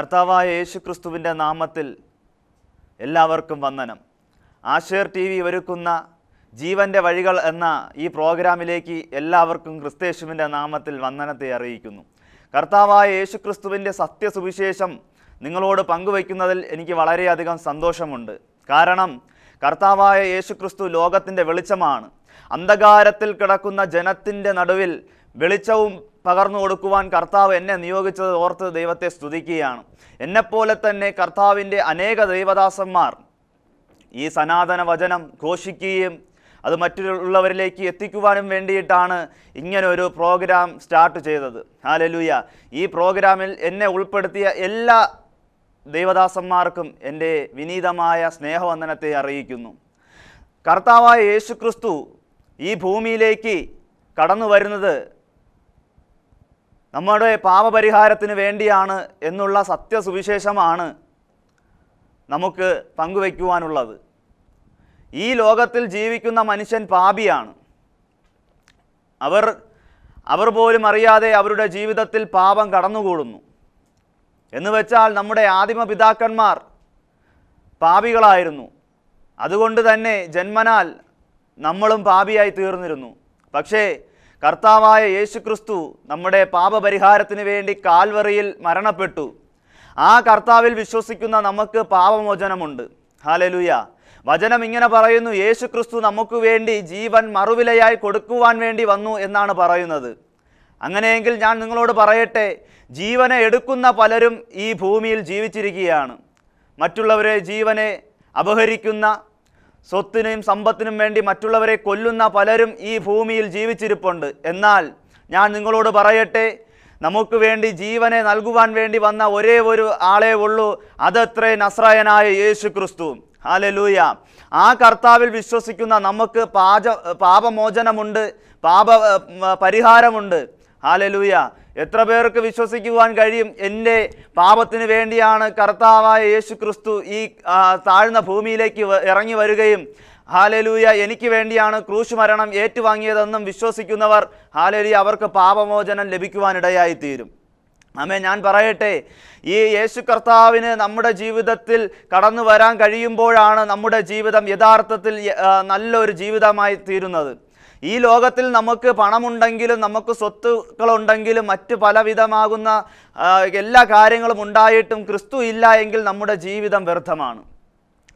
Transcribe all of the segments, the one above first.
കർത്താവായ യേശുക്രിസ്തുവിന്റെ നാമത്തിൽ എല്ലാവർക്കും വന്ദനം. ആശയർ ടി വി ഒരുക്കുന്ന ജീവന്റെ വഴികൾ എന്ന ഈ പ്രോഗ്രാമിലേക്ക് എല്ലാവർക്കും ക്രിസ്തേശുവിന്റെ നാമത്തിൽ വന്ദനത്തെ അറിയിക്കുന്നു. കർത്താവായ യേശുക്രിസ്തുവിന്റെ സത്യസുവിശേഷം നിങ്ങളോട് പങ്കുവയ്ക്കുന്നതിൽ എനിക്ക് വളരെയധികം സന്തോഷമുണ്ട്. കാരണം കർത്താവായ യേശുക്രിസ്തു ലോകത്തിന്റെ വെളിച്ചമാണ്. അന്ധകാരത്തിൽ കിടക്കുന്ന ജനത്തിന്റെ നടുവിൽ വെളിച്ചവും പകർന്നു കൊടുക്കുവാൻ കർത്താവ് എന്നെ നിയോഗിച്ചത് ഓർത്ത് ദൈവത്തെ സ്തുതിക്കുകയാണ്. എന്നെപ്പോലെ തന്നെ കർത്താവിന്റെ അനേക ദൈവദാസന്മാർ ഈ സനാതന വചനം ഘോഷിക്കുകയും അത് മറ്റുള്ളവരിലേക്ക് എത്തിക്കുവാനും വേണ്ടിയിട്ടാണ് ഇങ്ങനെ ഒരു പ്രോഗ്രാം സ്റ്റാർട്ട് ചെയ്തത്. ഹാലലൂയ ഈ പ്രോഗ്രാമിൽ എന്നെ ഉൾപ്പെടുത്തിയ എല്ലാ ദൈവദാസന്മാർക്കും എന്റെ വിനീതമായ സ്നേഹവന്ദനത്തെ അറിയിക്കുന്നു. കർത്താവായ യേശുക്രിസ്തു ഈ ഭൂമിയിലേക്ക് കടന്നു വരുന്നത് നമ്മുടെ പാപപരിഹാരത്തിന് വേണ്ടിയാണ് എന്നുള്ള സത്യസുവിശേഷമാണ് നമുക്ക് പങ്കുവയ്ക്കുവാനുള്ളത്. ഈ ലോകത്തിൽ ജീവിക്കുന്ന മനുഷ്യൻ പാപിയാണ്. അവർ അവർ പോലും അറിയാതെ അവരുടെ ജീവിതത്തിൽ പാപം കടന്നുകൂടുന്നു. എന്ന് വെച്ചാൽ നമ്മുടെ ആദിമ പിതാക്കന്മാർ പാപികളായിരുന്നു. അതുകൊണ്ട് തന്നെ ജന്മനാൽ നമ്മളും പാപിയായി തീർന്നിരുന്നു. പക്ഷേ കർത്താവായ യേശുക്രിസ്തു നമ്മുടെ പാപപരിഹാരത്തിന് വേണ്ടി കാൽവറിയിൽ മരണപ്പെട്ടു. ആ കർത്താവിൽ വിശ്വസിക്കുന്ന നമുക്ക് പാപമോചനമുണ്ട്. ഹാലലുയ വചനം ഇങ്ങനെ പറയുന്നു യേശു ക്രിസ്തു നമുക്ക് വേണ്ടി ജീവൻ മറുവിലയായി കൊടുക്കുവാൻ വേണ്ടി വന്നു എന്നാണ് പറയുന്നത്. അങ്ങനെയെങ്കിൽ ഞാൻ നിങ്ങളോട് പറയട്ടെ ജീവനെ എടുക്കുന്ന പലരും ഈ ഭൂമിയിൽ ജീവിച്ചിരിക്കുകയാണ്. മറ്റുള്ളവരെ ജീവനെ അപഹരിക്കുന്ന സ്വത്തിനും സമ്പത്തിനും വേണ്ടി മറ്റുള്ളവരെ കൊല്ലുന്ന പലരും ഈ ഭൂമിയിൽ ജീവിച്ചിരിപ്പുണ്ട്. എന്നാൽ ഞാൻ നിങ്ങളോട് പറയട്ടെ നമുക്ക് വേണ്ടി ജീവനെ നൽകുവാൻ വേണ്ടി വന്ന ഒരേ ഒരു ആളേ ഉള്ളൂ അതത്രേ നസ്രായനായ യേശു ക്രിസ്തു ഹാലലൂയ ആ കർത്താവിൽ വിശ്വസിക്കുന്ന നമുക്ക് പാച പാപമോചനമുണ്ട് പാപ പരിഹാരമുണ്ട്. ഹാലലൂയ എത്ര പേർക്ക് വിശ്വസിക്കുവാൻ കഴിയും? എന്റെ പാപത്തിന് വേണ്ടിയാണ് കർത്താവായ യേശു ക്രിസ്തു ഈ താഴ്ന്ന ഭൂമിയിലേക്ക് ഇറങ്ങി വരികയും. ഹാലലൂയ എനിക്ക് വേണ്ടിയാണ് ക്രൂശ് മരണം ഏറ്റുവാങ്ങിയതെന്നും വിശ്വസിക്കുന്നവർ ഹാലലൂയ അവർക്ക് പാപമോചനം ലഭിക്കുവാനിടയായിത്തീരും. അമ്മേ ഞാൻ പറയട്ടെ ഈ യേശു കർത്താവിന് നമ്മുടെ ജീവിതത്തിൽ കടന്നു വരാൻ കഴിയുമ്പോഴാണ് നമ്മുടെ ജീവിതം യഥാർത്ഥത്തിൽ നല്ലൊരു ജീവിതമായി തീരുന്നത് ഈ ലോകത്തിൽ നമുക്ക് പണമുണ്ടെങ്കിലും നമുക്ക് സ്വത്തുക്കളുണ്ടെങ്കിലും മറ്റ് പലവിധമാകുന്ന എല്ലാ കാര്യങ്ങളും ഉണ്ടായിട്ടും ക്രിസ്തു ഇല്ല എങ്കിൽ നമ്മുടെ ജീവിതം വ്യർത്ഥമാണ്.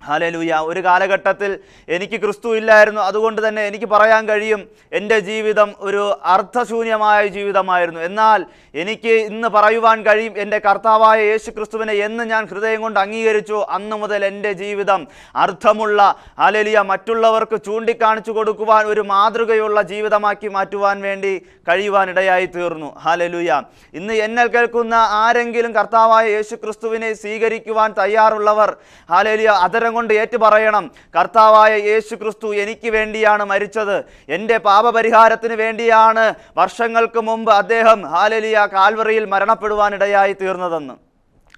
ഹാലലൂയ. ഒരു കാലഘട്ടത്തിൽ എനിക്ക് ക്രിസ്തു ഇല്ലായിരുന്നു. അതുകൊണ്ട് തന്നെ എനിക്ക് പറയാൻ കഴിയും എന്റെ ജീവിതം ഒരു അർത്ഥശൂന്യമായ ജീവിതമായിരുന്നു. എന്നാൽ എനിക്ക് ഇന്ന് പറയുവാൻ കഴിയും എന്റെ കർത്താവായ യേശു ക്രിസ്തുവിനെ എന്ന് ഞാൻ ഹൃദയം കൊണ്ട് അംഗീകരിച്ചു. അന്ന് മുതൽ എന്റെ ജീവിതം അർത്ഥമുള്ള ഹാലലിയ മറ്റുള്ളവർക്ക് ചൂണ്ടിക്കാണിച്ചു കൊടുക്കുവാൻ ഒരു മാതൃകയുള്ള ജീവിതമാക്കി മാറ്റുവാൻ വേണ്ടി കഴിയുവാനിടയായി തീർന്നു. ഹാലലുയ. ഇന്ന് എന്നെ കേൾക്കുന്ന ആരെങ്കിലും കർത്താവായ യേശു ക്രിസ്തുവിനെ സ്വീകരിക്കുവാൻ തയ്യാറുള്ളവർ ഹാലലിയ അതരം കൊണ്ട് ഏറ്റു പറയണം കർത്താവായ യേശു ക്രിസ്തു എനിക്ക് വേണ്ടിയാണ് മരിച്ചത്. എന്റെ പാപപരിഹാരത്തിന് വേണ്ടിയാണ് വർഷങ്ങൾക്ക് മുമ്പ് അദ്ദേഹം ഹാലലിയ കാൽവറിയിൽ മരണപ്പെടുവാനിടയായി തീർന്നതെന്ന്.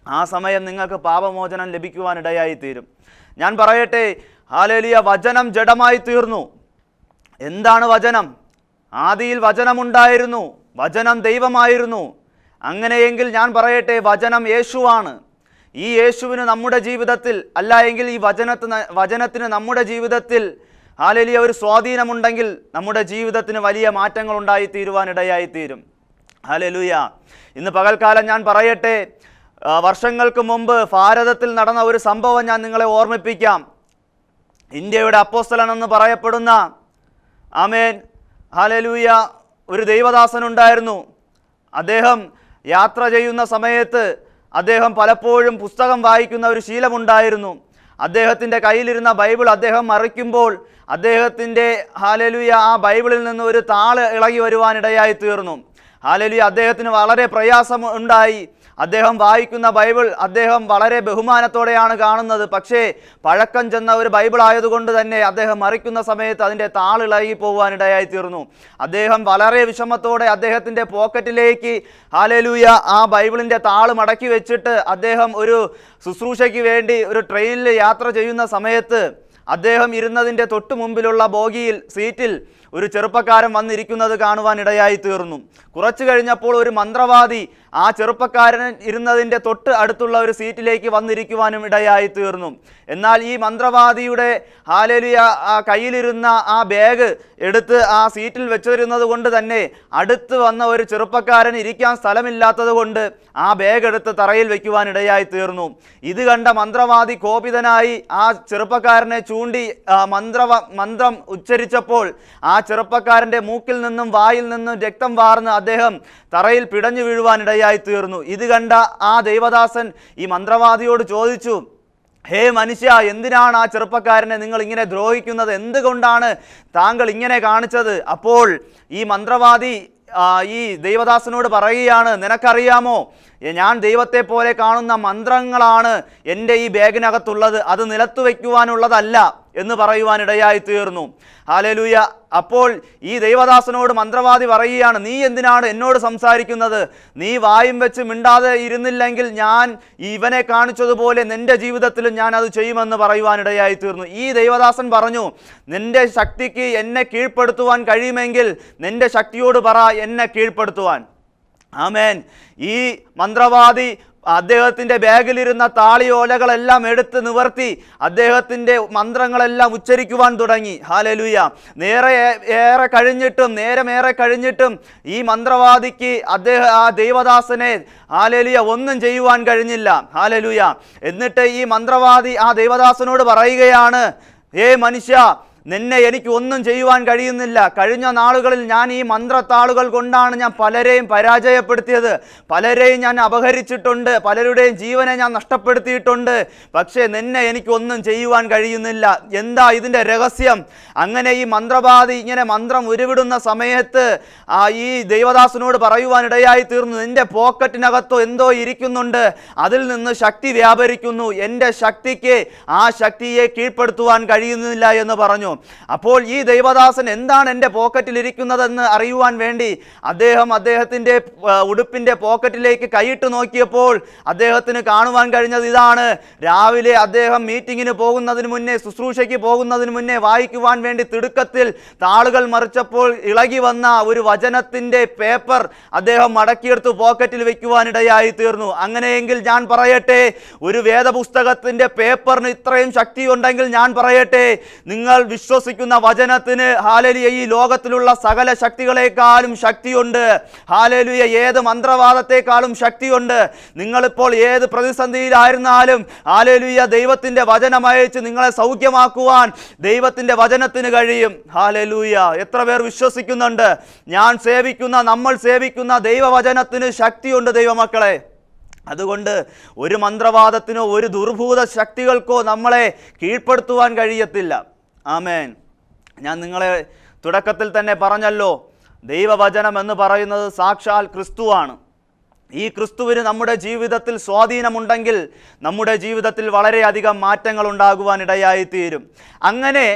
ആ സമയം നിങ്ങൾക്ക് പാപമോചനം ലഭിക്കുവാനിടയായി തീരും. ഞാൻ പറയട്ടെ ഹാലലിയ വചനം ജഡമായി തീർന്നു. എന്താണ് വചനം? ആദിയിൽ വചനമുണ്ടായിരുന്നു വചനം ദൈവമായിരുന്നു. അങ്ങനെയെങ്കിൽ ഞാൻ പറയട്ടെ വചനം യേശുവാണ്. ഈ യേശുവിന് നമ്മുടെ ജീവിതത്തിൽ അല്ല എങ്കിൽ ഈ വചനത്തിന് വചനത്തിന് നമ്മുടെ ജീവിതത്തിൽ ഹാലലിയ ഒരു സ്വാധീനമുണ്ടെങ്കിൽ നമ്മുടെ ജീവിതത്തിന് വലിയ മാറ്റങ്ങൾ ഉണ്ടായി തീരുവാനിടയായി തീരും ഹലലുയ. ഇന്ന് പകൽക്കാലം ഞാൻ പറയട്ടെ വർഷങ്ങൾക്ക് മുമ്പ് ഭാരതത്തിൽ നടന്ന ഒരു സംഭവം ഞാൻ നിങ്ങളെ ഓർമ്മിപ്പിക്കാം. ഇന്ത്യയുടെ അപ്പോസ്തലൻ എന്ന് പറയപ്പെടുന്ന ആമേൻ ഹാലലൂയ ഒരു ദൈവദാസനുണ്ടായിരുന്നു. അദ്ദേഹം യാത്ര ചെയ്യുന്ന സമയത്ത് അദ്ദേഹം പലപ്പോഴും പുസ്തകം വായിക്കുന്ന ഒരു ശീലമുണ്ടായിരുന്നു. അദ്ദേഹത്തിന്റെ കയ്യിലിരുന്ന ബൈബിൾ അദ്ദേഹം മറിക്കുമ്പോൾ അദ്ദേഹത്തിന്റെ ഹാലലുയ ആ ബൈബിളിൽ നിന്ന് ഒരു താൾ ഇളകി വരുവാനിടയായി തീർന്നു. ഹാലലുയ അദ്ദേഹത്തിന് വളരെ പ്രയാസം ഉണ്ടായി. അദ്ദേഹം വായിക്കുന്ന ബൈബിൾ അദ്ദേഹം വളരെ ബഹുമാനത്തോടെയാണ് കാണുന്നത്. പക്ഷേ പഴക്കം ചെന്ന ഒരു ബൈബിൾ ആയതുകൊണ്ട് തന്നെ അദ്ദേഹം മറിക്കുന്ന സമയത്ത് അതിന്റെ താളിളകി പോകാനിടയായി തീർന്നു അദ്ദേഹം വളരെ വിഷമത്തോടെ അദ്ദേഹത്തിന്റെ പോക്കറ്റിലേക്ക് ഹാലലൂയ ആ ബൈബിളിന്റെ താൾ മടക്കി വെച്ചിട്ട് അദ്ദേഹം ഒരു ശുശ്രൂഷയ്ക്ക് വേണ്ടി ഒരു ട്രെയിനിൽ യാത്ര ചെയ്യുന്ന സമയത്ത് അദ്ദേഹം ഇരുന്നതിന്റെ തൊട്ടു മുമ്പിലുള്ള ബോഗിയിൽ സീറ്റിൽ ഒരു ചെറുപ്പക്കാരൻ വന്നിരിക്കുന്നത് കാണുവാൻ ഇടയായി തീർന്നു. കുറച്ചു കഴിഞ്ഞപ്പോൾ ഒരു മന്ത്രവാദി ആ ചെറുപ്പക്കാരൻ ഇരുന്നതിന്റെ തൊട്ട് അടുത്തുള്ള ഒരു സീറ്റിലേക്ക് വന്നിരിക്കുവാനും ഇടയായി തീർന്നു. എന്നാൽ ഈ മന്ത്രവാദിയുടെ ഹാലലിയ ആ കയ്യിലിരുന്ന ആ ബാഗ് എടുത്ത് ആ സീറ്റിൽ വെച്ചിരുന്നത് കൊണ്ട് തന്നെ അടുത്ത് വന്ന ഒരു ചെറുപ്പക്കാരൻ ഇരിക്കാൻ സ്ഥലമില്ലാത്തത് കൊണ്ട് ആ ബാഗ് എടുത്ത് തറയിൽ വയ്ക്കുവാൻ ഇടയായി തീർന്നു. ഇത് കണ്ട മന്ത്രവാദി കോപിതനായി ആ ചെറുപ്പക്കാരനെ ചൂണ്ടി മന്ത്രവ മന്ത്രം ഉച്ചരിച്ചപ്പോൾ ആ ചെറുപ്പക്കാരന്റെ മൂക്കിൽ നിന്നും വായിൽ നിന്നും രക്തം വാർന്ന് അദ്ദേഹം തറയിൽ പിടഞ്ഞു വീഴുവാൻ ഇടയായി തീർന്നു. ഇത് കണ്ട ആ ദൈവദാസൻ ഈ മന്ത്രവാദിയോട് ചോദിച്ചു ഹേ മനുഷ്യ എന്തിനാണ് ആ ചെറുപ്പക്കാരനെ നിങ്ങൾ ഇങ്ങനെ ദ്രോഹിക്കുന്നത്? എന്തുകൊണ്ടാണ് താങ്കൾ ഇങ്ങനെ കാണിച്ചത്? അപ്പോൾ ഈ മന്ത്രവാദി ഈ ദൈവദാസനോട് പറയുകയാണ് നിനക്കറിയാമോ ഞാൻ ദൈവത്തെ പോലെ കാണുന്ന മന്ത്രങ്ങളാണ് എന്റെ ഈ ബാഗിനകത്തുള്ളത്. അത് നിലത്ത് വയ്ക്കുവാനുള്ളതല്ല. എന്ന് പറയുവാനിടയായി തീർന്നു. ഹാലലൂയ. അപ്പോൾ ഈ ദൈവദാസനോട് മന്ത്രവാദി പറയുകയാണ് നീ എന്തിനാണ് എന്നോട് സംസാരിക്കുന്നത്? നീ വായും വെച്ച് മിണ്ടാതെ ഇരുന്നില്ലെങ്കിൽ ഞാൻ ഇവനെ കാണിച്ചതുപോലെ നിന്റെ ജീവിതത്തിലും ഞാൻ അത് ചെയ്യുമെന്ന് പറയുവാനിടയായി തീർന്നു. ഈ ദൈവദാസൻ പറഞ്ഞു നിന്റെ ശക്തിക്ക് എന്നെ കീഴ്പ്പെടുത്തുവാൻ കഴിയുമെങ്കിൽ നിന്റെ ശക്തിയോട് പറ എന്നെ കീഴ്പ്പെടുത്തുവാൻ. ആമേൻ. ഈ മന്ത്രവാദി അദ്ദേഹത്തിന്റെ ബാഗിലിരുന്ന താളിയോലകളെല്ലാം എടുത്ത് നിവർത്തി അദ്ദേഹത്തിന്റെ മന്ത്രങ്ങളെല്ലാം ഉച്ചരിക്കുവാൻ തുടങ്ങി. ഹാലലുയ. നേരെ ഏറെ കഴിഞ്ഞിട്ടും നേരമേറെ കഴിഞ്ഞിട്ടും ഈ മന്ത്രവാദിക്ക് അദ്ദേഹം ആ ദൈവദാസനെ ഹാലലുയ ഒന്നും ചെയ്യുവാൻ കഴിഞ്ഞില്ല. ഹാലലുയ. എന്നിട്ട് ഈ മന്ത്രവാദി ആ ദൈവദാസനോട് പറയുകയാണ് ഏ മനുഷ്യ നിന്നെ എനിക്ക് ഒന്നും ചെയ്യുവാൻ കഴിയുന്നില്ല. കഴിഞ്ഞ നാളുകളിൽ ഞാൻ ഈ മന്ത്രത്താളുകൾ കൊണ്ടാണ് ഞാൻ പലരെയും പരാജയപ്പെടുത്തിയത്. പലരെയും ഞാൻ അപഹരിച്ചിട്ടുണ്ട്. പലരുടെയും ജീവനെ ഞാൻ നഷ്ടപ്പെടുത്തിയിട്ടുണ്ട്. പക്ഷേ നിന്നെ എനിക്ക് ഒന്നും ചെയ്യുവാൻ കഴിയുന്നില്ല. എന്താ ഇതിന്റെ രഹസ്യം? അങ്ങനെ ഈ മന്ത്രവാദി ഇങ്ങനെ മന്ത്രം ഉരുവിടുന്ന സമയത്ത് ആ ഈ ദൈവദാസനോട് പറയുവാനിടയായി തീർന്നു. നിന്റെ പോക്കറ്റിനകത്തോ എന്തോ ഇരിക്കുന്നുണ്ട്. അതിൽ നിന്ന് ശക്തി വ്യാപരിക്കുന്നു. എന്റെ ശക്തിക്ക് ആ ശക്തിയെ കീഴ്പ്പെടുത്തുവാൻ കഴിയുന്നില്ല എന്ന് പറഞ്ഞു. അപ്പോൾ ഈ ദൈവദാസൻ എന്താണ് എന്റെ പോക്കറ്റിൽ ഇരിക്കുന്നതെന്ന് അറിയുവാൻ വേണ്ടി അദ്ദേഹം അദ്ദേഹത്തിന്റെ ഉടുപ്പിന്റെ പോക്കറ്റിലേക്ക് കൈയിട്ട് നോക്കിയപ്പോൾ അദ്ദേഹത്തിന് കാണുവാൻ കഴിഞ്ഞത് ഇതാണ്. രാവിലെ അദ്ദേഹം മീറ്റിങ്ങിന് പോകുന്നതിന് മുന്നേ ശുശ്രൂഷയ്ക്ക് പോകുന്നതിന് മുന്നേ വായിക്കുവാൻ വേണ്ടി തിടുക്കത്തിൽ താളുകൾ മറിച്ചപ്പോൾ ഇളകി വന്ന ഒരു വചനത്തിന്റെ പേപ്പർ അദ്ദേഹം മടക്കിയെടുത്ത് പോക്കറ്റിൽ വെക്കുവാനിടയായി തീർന്നു. അങ്ങനെയെങ്കിൽ ഞാൻ പറയട്ടെ ഒരു വേദപുസ്തകത്തിന്റെ പേപ്പറിന് ഇത്രയും ശക്തി ഉണ്ടെങ്കിൽ ഞാൻ പറയട്ടെ നിങ്ങൾ വിശ്വസിക്കുന്ന വചനത്തിന് ഹാലലിയ ഈ ലോകത്തിലുള്ള സകല ശക്തികളെക്കാളും ശക്തിയുണ്ട്. ഹാലലിയ ഏത് മന്ത്രവാദത്തെക്കാളും ശക്തിയുണ്ട്. നിങ്ങളിപ്പോൾ ഏത് പ്രതിസന്ധിയിലായിരുന്നാലും ഹാലലിയ ദൈവത്തിന്റെ വചനം അയച്ച് നിങ്ങളെ സൗഖ്യമാക്കുവാൻ ദൈവത്തിന്റെ വചനത്തിന് കഴിയും. ഹാലലൂയ എത്ര പേർ വിശ്വസിക്കുന്നുണ്ട്. ഞാൻ സേവിക്കുന്ന നമ്മൾ സേവിക്കുന്ന ദൈവവചനത്തിന് ശക്തിയുണ്ട് ദൈവമക്കളെ. അതുകൊണ്ട് ഒരു മന്ത്രവാദത്തിനോ ഒരു ദുർഭൂത ശക്തികൾക്കോ നമ്മളെ കീഴ്പ്പെടുത്തുവാൻ കഴിയത്തില്ല. ആമേൻ. ഞാൻ നിങ്ങളെ തുടക്കത്തിൽ തന്നെ പറഞ്ഞല്ലോ ദൈവവചനം എന്ന് പറയുന്നത് സാക്ഷാൽ ക്രിസ്തുവാണ്. ഈ ക്രിസ്തുവിന് നമ്മുടെ ജീവിതത്തിൽ സ്വാധീനമുണ്ടെങ്കിൽ നമ്മുടെ ജീവിതത്തിൽ വളരെയധികം മാറ്റങ്ങൾ ഉണ്ടാകുവാൻ ഇടയായിത്തീരും അങ്ങനെ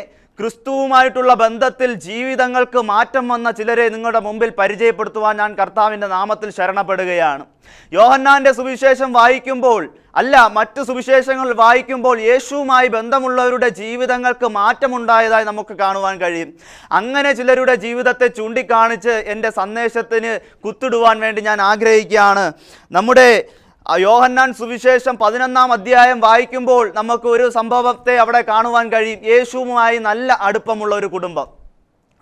ക്രിസ്തുവുമായിട്ടുള്ള ബന്ധത്തിൽ ജീവിതങ്ങൾക്ക് മാറ്റം വന്ന ചിലരെ നിങ്ങളുടെ മുമ്പിൽ പരിചയപ്പെടുത്തുവാൻ ഞാൻ കർത്താവിന്റെ നാമത്തിൽ ശരണപ്പെടുകയാണ്. യോഹന്നാന്റെ സുവിശേഷം വായിക്കുമ്പോൾ അല്ല മറ്റു സുവിശേഷങ്ങൾ വായിക്കുമ്പോൾ യേശുവുമായി ബന്ധമുള്ളവരുടെ ജീവിതങ്ങൾക്ക് മാറ്റമുണ്ടായതായി നമുക്ക് കാണുവാൻ കഴിയും. അങ്ങനെ ചിലരുടെ ജീവിതത്തെ ചൂണ്ടിക്കാണിച്ച് എന്റെ സന്ദേശത്തിന് കുത്തിടുവാൻ വേണ്ടി ഞാൻ ആഗ്രഹിക്കുകയാണ്. നമ്മുടെ യോഹന്നാൻ സുവിശേഷം പതിനൊന്നാം അധ്യായം വായിക്കുമ്പോൾ നമുക്ക് ഒരു സംഭവത്തെ അവിടെ കാണുവാൻ കഴിയും. യേശുവുമായി നല്ല അടുപ്പമുള്ള ഒരു കുടുംബം.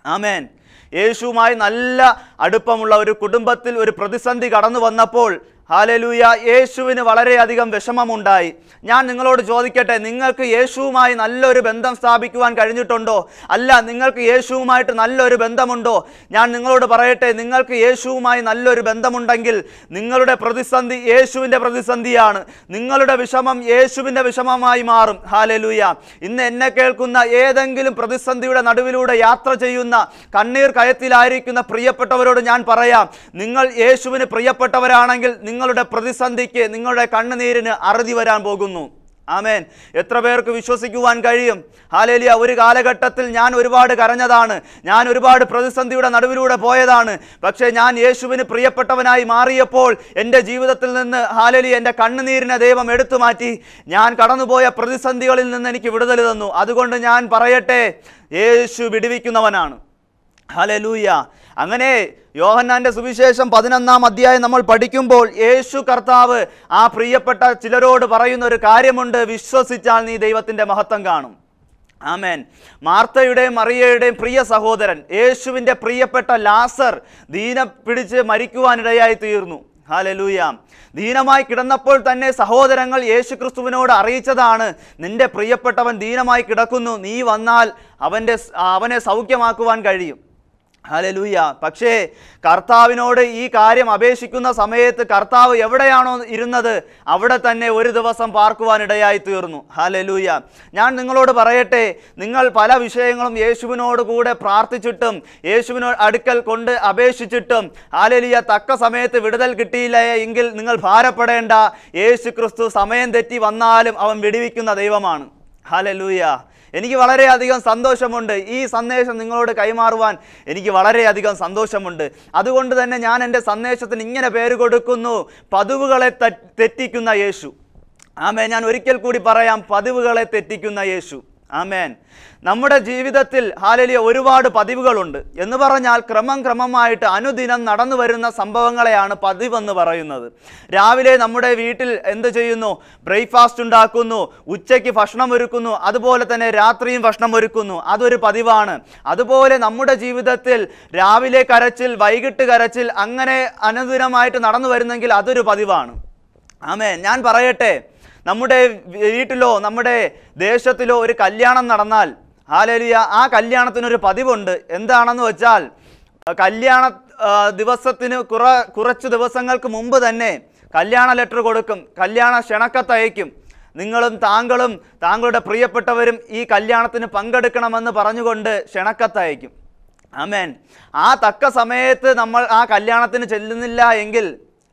ആമേൻ. യേശുവുമായി നല്ല അടുപ്പമുള്ള ഒരു കുടുംബത്തിൽ ഒരു പ്രതിസന്ധി കടന്നു വന്നപ്പോൾ ഹാലലൂയ യേശുവിന് വളരെയധികം വിഷമമുണ്ടായി. ഞാൻ നിങ്ങളോട് ചോദിക്കട്ടെ നിങ്ങൾക്ക് യേശുവുമായി നല്ലൊരു ബന്ധം സ്ഥാപിക്കുവാൻ കഴിഞ്ഞിട്ടുണ്ടോ? അല്ല നിങ്ങൾക്ക് യേശുവുമായിട്ട് നല്ലൊരു ബന്ധമുണ്ടോ? ഞാൻ നിങ്ങളോട് പറയട്ടെ നിങ്ങൾക്ക് യേശുവുമായി നല്ലൊരു ബന്ധമുണ്ടെങ്കിൽ നിങ്ങളുടെ പ്രതിസന്ധി യേശുവിന്റെ പ്രതിസന്ധിയാണ്. നിങ്ങളുടെ വിഷമം യേശുവിന്റെ വിഷമമായി മാറും. ഹാലലൂയ. ഇന്ന് എന്നെ കേൾക്കുന്ന ഏതെങ്കിലും പ്രതിസന്ധിയുടെ നടുവിലൂടെ യാത്ര ചെയ്യുന്ന കണ്ണീർ കയത്തിലായിരിക്കുന്ന പ്രിയപ്പെട്ടവരോട് ഞാൻ പറയാം നിങ്ങൾ യേശുവിന് പ്രിയപ്പെട്ടവരാണെങ്കിൽ നിങ്ങളുടെ പ്രതിസന്ധിക്ക് നിങ്ങളുടെ കണ്ണുനീരിന് അറുതി വരാൻ പോകുന്നു. ആമേൻ. എത്ര പേർക്ക് വിശ്വസിക്കുവാൻ കഴിയും? ഹാലേലിയ. ഒരു കാലഘട്ടത്തിൽ ഞാൻ ഒരുപാട് കരഞ്ഞതാണ്. ഞാൻ ഒരുപാട് പ്രതിസന്ധിയുടെ നടുവിലൂടെ പോയതാണ്. പക്ഷേ ഞാൻ യേശുവിന് പ്രിയപ്പെട്ടവനായി മാറിയപ്പോൾ എന്റെ ജീവിതത്തിൽ നിന്ന് ഹാലേലിയ എന്റെ കണ്ണുനീരിനെ ദൈവം എടുത്തു മാറ്റി. ഞാൻ കടന്നുപോയ പ്രതിസന്ധികളിൽ നിന്ന് എനിക്ക് വിടുതൽ തന്നു. അതുകൊണ്ട് ഞാൻ പറയട്ടെ യേശു വിടുവിക്കുന്നവനാണ്. ഹലലൂയ. അങ്ങനെ യോഹന്നാന്റെ സുവിശേഷം പതിനൊന്നാം അധ്യായം നമ്മൾ പഠിക്കുമ്പോൾ യേശു കർത്താവ് ആ പ്രിയപ്പെട്ട ചിലരോട് പറയുന്ന ഒരു കാര്യമുണ്ട് വിശ്വസിച്ചാൽ നീ ദൈവത്തിന്റെ മഹത്വം കാണും. ആമേൻ. മാർത്തയുടെയും മറിയയുടെയും പ്രിയ സഹോദരൻ യേശുവിന്റെ പ്രിയപ്പെട്ട ലാസർ ദീന പിടിച്ച് മരിക്കുവാനിടയായി തീർന്നു. ഹാലലൂയ ദീനമായി കിടന്നപ്പോൾ തന്നെ സഹോദരങ്ങൾ യേശു ക്രിസ്തുവിനോട് അറിയിച്ചതാണ് നിന്റെ പ്രിയപ്പെട്ടവൻ ദീനമായി കിടക്കുന്നു നീ വന്നാൽ അവന്റെ അവനെ സൗഖ്യമാക്കുവാൻ കഴിയും. ഹലലൂയ പക്ഷേ കർത്താവിനോട് ഈ കാര്യം അപേക്ഷിക്കുന്ന സമയത്ത് കർത്താവ് എവിടെയാണോ ഇരുന്നത് അവിടെ തന്നെ ഒരു ദിവസം പാർക്കുവാനിടയായി തീർന്നു. ഹലലൂയ ഞാൻ നിങ്ങളോട് പറയട്ടെ നിങ്ങൾ പല വിഷയങ്ങളും യേശുവിനോട് കൂടെ പ്രാർത്ഥിച്ചിട്ടും യേശുവിനോ അടുക്കൽ കൊണ്ട് അപേക്ഷിച്ചിട്ടും ഹാലലിയ തക്ക സമയത്ത് വിടുതൽ കിട്ടിയില്ല എങ്കിൽ നിങ്ങൾ ഭാരപ്പെടേണ്ട. യേശു ക്രിസ്തു സമയം തെറ്റി വന്നാലും അവൻ വിടിവിക്കുന്ന ദൈവമാണ്. ഹലലൂയ എനിക്ക് വളരെയധികം സന്തോഷമുണ്ട്. ഈ സന്ദേശം നിങ്ങളോട് കൈമാറുവാൻ എനിക്ക് വളരെയധികം സന്തോഷമുണ്ട്. അതുകൊണ്ട് തന്നെ ഞാൻ എന്റെ സന്ദേശത്തിന് ഇങ്ങനെ പേര് കൊടുക്കുന്നു. പതിവുകളെ തെറ്റിക്കുന്ന യേശു. ആമേ ഞാൻ ഒരിക്കൽ കൂടി പറയാം പതിവുകളെ തെറ്റിക്കുന്ന യേശു. ആമേൻ. നമ്മുടെ ജീവിതത്തിൽ ഹാലലിയ ഒരുപാട് പതിവുകളുണ്ട്. എന്ന് പറഞ്ഞാൽ ക്രമം ക്രമമായിട്ട് അനുദിനം നടന്നു വരുന്ന സംഭവങ്ങളെയാണ് പതിവെന്ന് പറയുന്നത്. രാവിലെ നമ്മുടെ വീട്ടിൽ എന്ത് ചെയ്യുന്നു? ബ്രേക്ക്ഫാസ്റ്റ് ഉണ്ടാക്കുന്നു ഉച്ചയ്ക്ക് ഭക്ഷണം ഒരുക്കുന്നു അതുപോലെ തന്നെ രാത്രിയും ഭക്ഷണം ഒരുക്കുന്നു. അതൊരു പതിവാണ്. അതുപോലെ നമ്മുടെ ജീവിതത്തിൽ രാവിലെ കരച്ചിൽ വൈകിട്ട് കരച്ചിൽ അങ്ങനെ അനുദിനമായിട്ട് നടന്നു വരുന്നെങ്കിൽ അതൊരു പതിവാണ്. ആമേ ഞാൻ പറയട്ടെ നമ്മുടെ വീട്ടിലോ നമ്മുടെ ദേശത്തിലോ ഒരു കല്യാണം നടന്നാൽ ആലലിയ ആ കല്യാണത്തിനൊരു പതിവുണ്ട്. എന്താണെന്ന് വെച്ചാൽ കല്യാണ ദിവസത്തിന് കുറ കുറച്ച് ദിവസങ്ങൾക്ക് മുമ്പ് തന്നെ കല്യാണ ലെറ്റർ കൊടുക്കും കല്യാണ ക്ഷണക്കത്ത് അയക്കും. നിങ്ങളും താങ്കളും താങ്കളുടെ പ്രിയപ്പെട്ടവരും ഈ കല്യാണത്തിന് പങ്കെടുക്കണമെന്ന് പറഞ്ഞുകൊണ്ട് ക്ഷണക്കത്ത് അയക്കും. ആമേൻ. ആ തക്ക സമയത്ത് നമ്മൾ ആ കല്യാണത്തിന് ചെല്ലുന്നില്ല എങ്കിൽ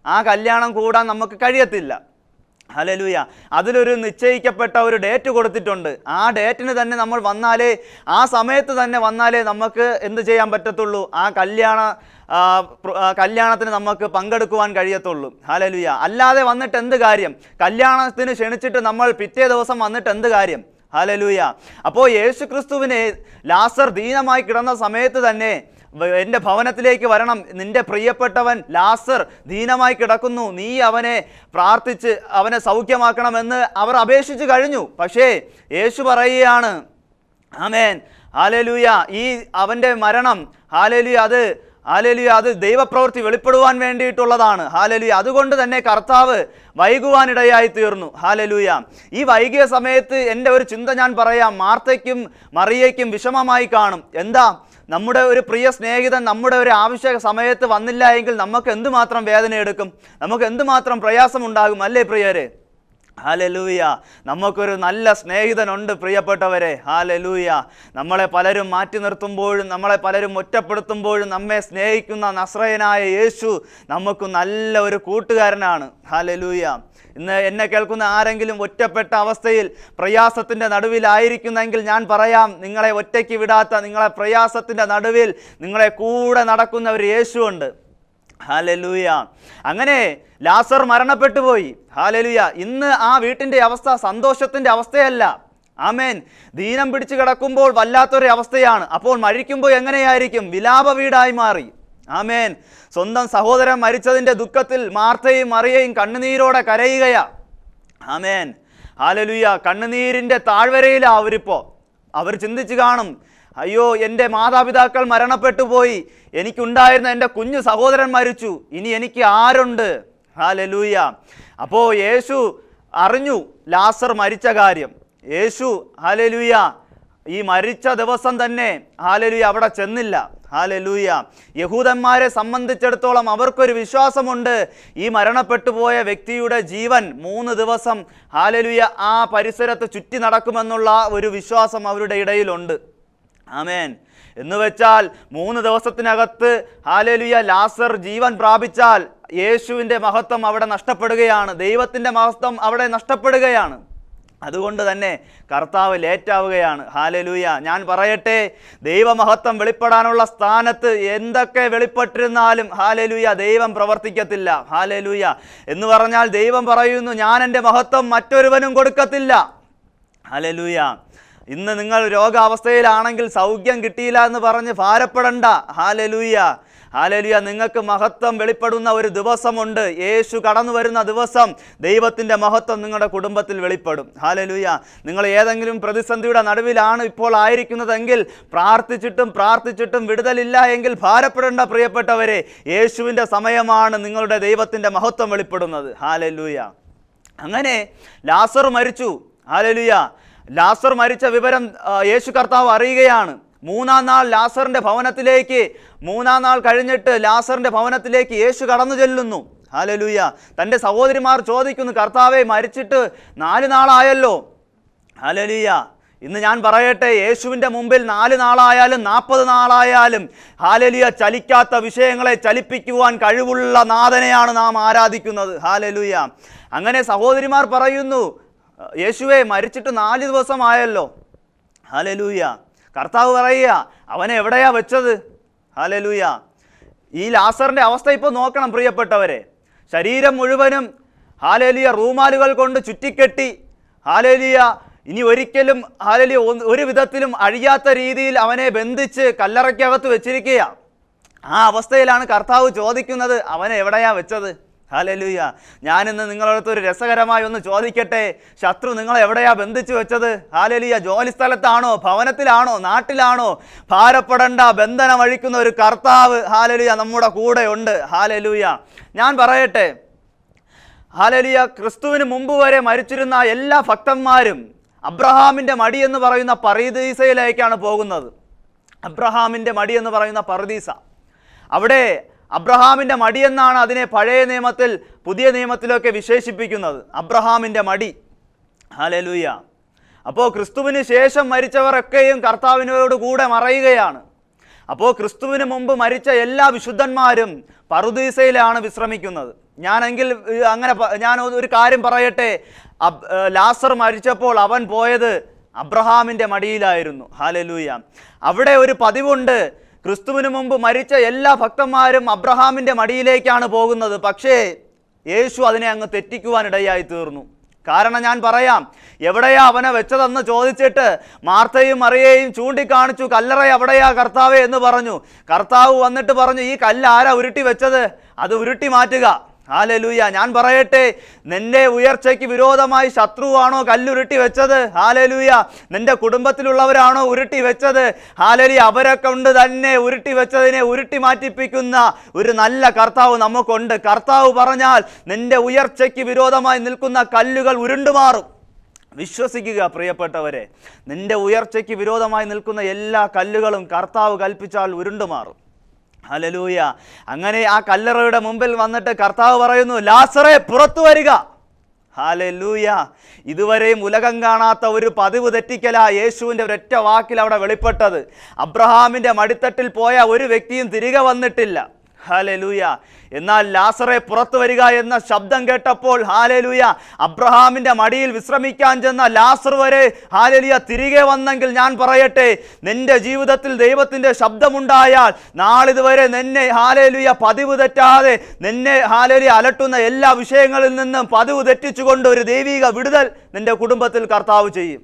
ആ കല്യാണം കൂടാൻ നമുക്ക് കഴിയത്തില്ല. ഹലലൂയ അതിലൊരു നിശ്ചയിക്കപ്പെട്ട ഒരു ഡേറ്റ് കൊടുത്തിട്ടുണ്ട്. ആ ഡേറ്റിന് തന്നെ നമ്മൾ വന്നാലേ ആ സമയത്ത് തന്നെ വന്നാലേ നമുക്ക് എന്ത് ചെയ്യാൻ പറ്റത്തുള്ളൂ? ആ കല്യാണ കല്യാണത്തിന് നമുക്ക് പങ്കെടുക്കുവാൻ കഴിയത്തുള്ളൂ. ഹലലുയ അല്ലാതെ വന്നിട്ട് എന്ത് കാര്യം? കല്യാണത്തിന് ക്ഷണിച്ചിട്ട് നമ്മൾ പിറ്റേ ദിവസം വന്നിട്ട് എന്ത് കാര്യം? ഹലലൂയ അപ്പോൾ യേശു ക്രിസ്തുവിനെ ലാസർ ദീനമായി കിടന്ന സമയത്ത് തന്നെ എന്റെ ഭവനത്തിലേക്ക് വരണം. നിന്റെ പ്രിയപ്പെട്ടവൻ ലാസർ ദീനമായി കിടക്കുന്നു. നീ അവനെ പ്രാർത്ഥിച്ച് അവനെ സൗഖ്യമാക്കണമെന്ന് അവർ അപേക്ഷിച്ച് കഴിഞ്ഞു. പക്ഷേ യേശു പറയുകയാണ് ആമേൻ. ഹാലേലൂയ ഈ അവന്റെ മരണം ഹാലേലൂയ അത് ഹാലേലൂയ അത് ദൈവപ്രവൃത്തി വെളിപ്പെടുവാൻ വേണ്ടിയിട്ടുള്ളതാണ്. ഹാലേലൂയ അതുകൊണ്ട് തന്നെ കർത്താവ് വൈകുവാനിടയായി തീർന്നു. ഹാലലൂയ ഈ വൈകിയ സമയത്ത് എന്റെ ഒരു ചിന്ത ഞാൻ പറയാം. മാർത്തയ്ക്കും മറിയയ്ക്കും വിഷമമായി കാണും. എന്താ? നമ്മുടെ ഒരു പ്രിയ സ്നേഹിതൻ നമ്മുടെ ഒരു ആവശ്യ സമയത്ത് വന്നില്ല എങ്കിൽ നമുക്ക് എന്തുമാത്രം വേദന എടുക്കും നമുക്ക് എന്തുമാത്രം പ്രയാസമുണ്ടാകും? അല്ലേ പ്രിയരെ? ഹാലലൂയ. നമുക്കൊരു നല്ല സ്നേഹിതനുണ്ട് പ്രിയപ്പെട്ടവരെ. ഹാലലൂയ. നമ്മളെ പലരും മാറ്റി നിർത്തുമ്പോഴും നമ്മളെ പലരും ഒറ്റപ്പെടുത്തുമ്പോഴും നമ്മെ സ്നേഹിക്കുന്ന നസ്രയനായ യേശു നമുക്ക് നല്ല ഒരു കൂട്ടുകാരനാണ്. ഹാലലൂയ. ഇന്ന് എന്നെ കേൾക്കുന്ന ആരെങ്കിലും ഒറ്റപ്പെട്ട അവസ്ഥയിൽ പ്രയാസത്തിന്റെ നടുവിലായിരിക്കുന്നെങ്കിൽ ഞാൻ പറയാം നിങ്ങളെ ഒറ്റയ്ക്ക് വിടാത്ത നിങ്ങളെ പ്രയാസത്തിന്റെ നടുവിൽ നിങ്ങളെ കൂടെ നടക്കുന്ന ഒരു യേശുവുണ്ട് ഹാലലൂയ. അങ്ങനെ ലാസർ മരണപ്പെട്ടു പോയി. ഹാലലൂയ. ഇന്ന് ആ വീട്ടിന്റെ അവസ്ഥ സന്തോഷത്തിന്റെ അവസ്ഥയല്ല. ആമേൻ. ദീനം പിടിച്ചു കിടക്കുമ്പോൾ വല്ലാത്തൊരു അവസ്ഥയാണ്. അപ്പോൾ മഴിക്കുമ്പോൾ എങ്ങനെയായിരിക്കും? വിലാപ വീടായി മാറി. ആമേൻ. സ്വന്തം സഹോദരൻ മരിച്ചതിന്റെ ദുഃഖത്തിൽ മാർത്തയും മറിയയും കണ്ണുനീരോടെ കരയുകയാ. ആമേൻ. ഹാലലുയ. കണ്ണുനീരിന്റെ താഴ്വരയിലാ അവരിപ്പോൾ അവർ ചിന്തിച്ച് കാണും. അയ്യോ എന്റെ മാതാപിതാക്കൾ മരണപ്പെട്ടു പോയി. എനിക്കുണ്ടായിരുന്ന എന്റെ കുഞ്ഞു സഹോദരൻ മരിച്ചു. ഇനി എനിക്ക് ആരുണ്ട്? ഹാലലൂയ അപ്പോൾ യേശു അറിഞ്ഞു ലാസർ മരിച്ച കാര്യം. യേശു ഹാലലൂയ ഈ മരിച്ച ദിവസം തന്നെ ഹാലലൂയ അവിടെ ചെന്നില്ല. ഹാലലൂയ യഹൂദന്മാരെ സംബന്ധിച്ചിടത്തോളം അവർക്കൊരു വിശ്വാസമുണ്ട്. ഈ മരണപ്പെട്ടു പോയ വ്യക്തിയുടെ ജീവൻ മൂന്ന് ദിവസം ഹാലലൂയ ആ പരിസരത്ത് ചുറ്റി നടക്കുമെന്നുള്ള ഒരു വിശ്വാസം അവരുടെ ഇടയിലുണ്ട്. ആമേൻ. എന്ന് വെച്ചാൽ മൂന്ന് ദിവസത്തിനകത്ത് ഹാലേലുയ ലാസർ ജീവൻ പ്രാപിച്ചാൽ യേശുവിന്റെ മഹത്വം അവിടെ നഷ്ടപ്പെടുകയാണ്. ദൈവത്തിന്റെ മഹത്വം അവിടെ നഷ്ടപ്പെടുകയാണ്. അതുകൊണ്ട് തന്നെ കർത്താവ് ലേറ്റാവുകയാണ്. ഹാലലൂയ. ഞാൻ പറയട്ടെ ദൈവമഹത്വം വെളിപ്പെടാനുള്ള സ്ഥാനത്ത് എന്തൊക്കെ വെളിപ്പെട്ടിരുന്നാലും ഹാലലൂയ ദൈവം പ്രവർത്തിക്കത്തില്ല. ഹാലലൂയ. എന്ന് പറഞ്ഞാൽ ദൈവം പറയുന്നു ഞാൻ എന്റെ മഹത്വം മറ്റൊരുവനും കൊടുക്കത്തില്ല. ഹലലൂയ. ഇന്ന് നിങ്ങൾ രോഗാവസ്ഥയിലാണെങ്കിൽ സൗഖ്യം കിട്ടിയില്ല എന്ന് പറഞ്ഞ് ഭാരപ്പെടണ്ട. ഹാലലൂയ. ഹാലലൂയ നിങ്ങൾക്ക് മഹത്വം വെളിപ്പെടുന്ന ഒരു ദിവസമുണ്ട്. യേശു കടന്നു വരുന്ന ദിവസം ദൈവത്തിന്റെ മഹത്വം നിങ്ങളുടെ കുടുംബത്തിൽ വെളിപ്പെടും. ഹാലലൂയ. നിങ്ങൾ ഏതെങ്കിലും പ്രതിസന്ധിയുടെ നടുവിലാണ് ഇപ്പോൾ ആയിരിക്കുന്നതെങ്കിൽ പ്രാർത്ഥിച്ചിട്ടും പ്രാർത്ഥിച്ചിട്ടും വിടുതലില്ല എങ്കിൽ ഭാരപ്പെടേണ്ട പ്രിയപ്പെട്ടവരെ യേശുവിന്റെ സമയമാണ് നിങ്ങളുടെ ദൈവത്തിന്റെ മഹത്വം വെളിപ്പെടുന്നത്. ഹാലലൂയ. അങ്ങനെ ലാസർ മരിച്ചു. ഹാലലുയ. ലാസർ മരിച്ച വിവരം യേശു കർത്താവ് അറിയുകയാണ്. മൂന്നാം നാൾ ലാസറിന്റെ ഭവനത്തിലേക്ക് മൂന്നാം നാൾ കഴിഞ്ഞിട്ട് ലാസറിന്റെ ഭവനത്തിലേക്ക് യേശു കടന്നു ചെല്ലുന്നു. ഹാലലൂയ. തന്റെ സഹോദരിമാർ ചോദിക്കുന്നു കർത്താവെ മരിച്ചിട്ട് നാല് നാളായല്ലോ? ഹാലലൂയ. ഇന്ന് ഞാൻ പറയട്ടെ യേശുവിന്റെ മുമ്പിൽ നാല് നാളായാലും നാൽപ്പത് നാളായാലും ഹാലലിയ ചലിക്കാത്ത വിഷയങ്ങളെ ചലിപ്പിക്കുവാൻ കഴിവുള്ള നാഥനെയാണ് നാം ആരാധിക്കുന്നത്. ഹാലലുയ. അങ്ങനെ സഹോദരിമാർ പറയുന്നു യേശുവെ മരിച്ചിട്ട് നാല് ദിവസമായല്ലോ. ഹാലലൂയ കർത്താവ് പറയുക അവനെ എവിടെയാ വെച്ചത്? ഹാലലൂയ ഈ ലാസറിന്റെ അവസ്ഥ ഇപ്പോൾ നോക്കണം പ്രിയപ്പെട്ടവരെ. ശരീരം മുഴുവനും ഹാലേലിയ റൂമാലുകൾ കൊണ്ട് ചുറ്റിക്കെട്ടി. ഹാലേലിയ ഇനി ഒരിക്കലും ഹാലേലിയ ഒരു വിധത്തിലും അഴിയാത്ത രീതിയിൽ അവനെ ബന്ധിച്ച് കല്ലറയ്ക്കകത്ത് വെച്ചിരിക്കുക ആ അവസ്ഥയിലാണ് കർത്താവ് ചോദിക്കുന്നത് അവനെ എവിടെയാ വെച്ചത്? ഹാലലൂയ. ഞാനിന്ന് നിങ്ങളടുത്ത് ഒരു രസകരമായി ഒന്ന് ചോദിക്കട്ടെ. ശത്രു നിങ്ങളെ എവിടെയാ ബന്ധിച്ചു വെച്ചത്? ഹാലലൂയ ജോലി സ്ഥലത്താണോ? ഭവനത്തിലാണോ? നാട്ടിലാണോ? ഭാരപ്പെടേണ്ട ബന്ധനം അഴിക്കുന്ന ഒരു കർത്താവ് ഹാലലൂയ നമ്മുടെ കൂടെ ഉണ്ട് ഹാലലൂയ. ഞാൻ പറയട്ടെ. ഹാലലിയ ക്രിസ്തുവിന് മുമ്പ് വരെ മരിച്ചിരുന്ന എല്ലാ ഭക്തന്മാരും അബ്രഹാമിന്റെ മടി എന്ന് പറയുന്ന പറീദീസയിലേക്കാണ് പോകുന്നത്. അബ്രഹാമിന്റെ മടി എന്ന് പറയുന്ന പറദീസ അവിടെ അബ്രഹാമിന്റെ മടി എന്നാണ് അതിനെ പഴയ നിയമത്തിൽ പുതിയ നിയമത്തിലൊക്കെ വിശേഷിപ്പിക്കുന്നത്. അബ്രഹാമിന്റെ മടി. ഹാലലൂയ അപ്പോൾ ക്രിസ്തുവിന് ശേഷം മരിച്ചവരൊക്കെയും കർത്താവിനോട് കൂടെ മറയുകയാണ്. അപ്പോൾ ക്രിസ്തുവിന് മുമ്പ് മരിച്ച എല്ലാ വിശുദ്ധന്മാരും പറുദീസയിലാണ് വിശ്രമിക്കുന്നത്. ഞാനെങ്കിൽ അങ്ങനെ ഞാൻ ഒരു കാര്യം പറയട്ടെ. ലാസർ മരിച്ചപ്പോൾ അവൻ പോയത് അബ്രഹാമിന്റെ മടിയിലായിരുന്നു. ഹാലലൂയ അവിടെ ഒരു പതിവുണ്ട്. ക്രിസ്തുവിന് മുമ്പ് മരിച്ച എല്ലാ ഭക്തന്മാരും അബ്രഹാമിന്റെ മടിയിലേക്കാണ് പോകുന്നത്. പക്ഷേ യേശു അതിനെ അങ്ങ് തെറ്റിക്കുവാനിടയായി തീർന്നു. കാരണം ഞാൻ പറയാം എവിടെയാ അവനെ വെച്ചതെന്ന് ചോദിച്ചിട്ട് മാർത്തയും മറിയയും ചൂണ്ടിക്കാണിച്ചു കല്ലറ എവിടെയാ കർത്താവേ എന്ന് പറഞ്ഞു. കർത്താവ് വന്നിട്ട് പറഞ്ഞു ഈ കല്ല് ആരാ ഉരുട്ടി വെച്ചത്? അത് ഉരുട്ടി മാറ്റുക. ഹാലലൂയ ഞാൻ പറയട്ടെ നിന്റെ ഉയർച്ചയ്ക്ക് വിരോധമായി ശത്രുവാണോ കല്ലുരുട്ടി വെച്ചത്? ഹാലലൂയ നിന്റെ കുടുംബത്തിലുള്ളവരാണോ ഉരുട്ടി വെച്ചത്? ഹാലലി അവരെ കൊണ്ട് തന്നെ ഉരുട്ടി വെച്ചതിനെ ഉരുട്ടി മാറ്റിപ്പിക്കുന്ന ഒരു നല്ല കർത്താവ് നമുക്കുണ്ട്. കർത്താവ് പറഞ്ഞാൽ നിന്റെ ഉയർച്ചയ്ക്ക് വിരോധമായി നിൽക്കുന്ന കല്ലുകൾ ഉരുണ്ടുമാറും. വിശ്വസിക്കുക പ്രിയപ്പെട്ടവരെ. നിന്റെ ഉയർച്ചയ്ക്ക് വിരോധമായി നിൽക്കുന്ന എല്ലാ കല്ലുകളും കർത്താവ് കൽപ്പിച്ചാൽ ഉരുണ്ടുമാറും. ഹലലൂയ അങ്ങനെ ആ കല്ലറയുടെ മുമ്പിൽ വന്നിട്ട് കർത്താവ് പറയുന്നു ലാസറെ പുറത്തു വരിക. ഹാലലൂയ ഇതുവരെയും ഉലകം കാണാത്ത ഒരു പതിവ് തെറ്റിക്കല യേശുവിന്റെ ഒരൊറ്റ വാക്കിൽ അവിടെ വെളിപ്പെട്ടത്. അബ്രഹാമിന്റെ മടിത്തട്ടിൽ പോയ ഒരു വ്യക്തിയും തിരികെ വന്നിട്ടില്ല. ഹാലലൂയ. എന്നാൽ ലാസറെ പുറത്തു വരിക എന്ന ശബ്ദം കേട്ടപ്പോൾ ഹാലലൂയ അബ്രഹാമിന്റെ മടിയിൽ വിശ്രമിക്കാൻ ചെന്ന ലാസർ വരെ ഹാലലിയ തിരികെ വന്നെങ്കിൽ ഞാൻ പറയട്ടെ നിന്റെ ജീവിതത്തിൽ ദൈവത്തിന്റെ ശബ്ദമുണ്ടായാൽ നാളിതുവരെ നിന്നെ ഹാലേലുയ പതിവ് തെറ്റാതെ നിന്നെ ഹാലലിയ അലട്ടുന്ന എല്ലാ വിഷയങ്ങളിൽ നിന്നും പതിവ് തെറ്റിച്ചുകൊണ്ട് ഒരു ദൈവിക വിടുതൽ നിന്റെ കുടുംബത്തിൽ കർത്താവ് ചെയ്യും.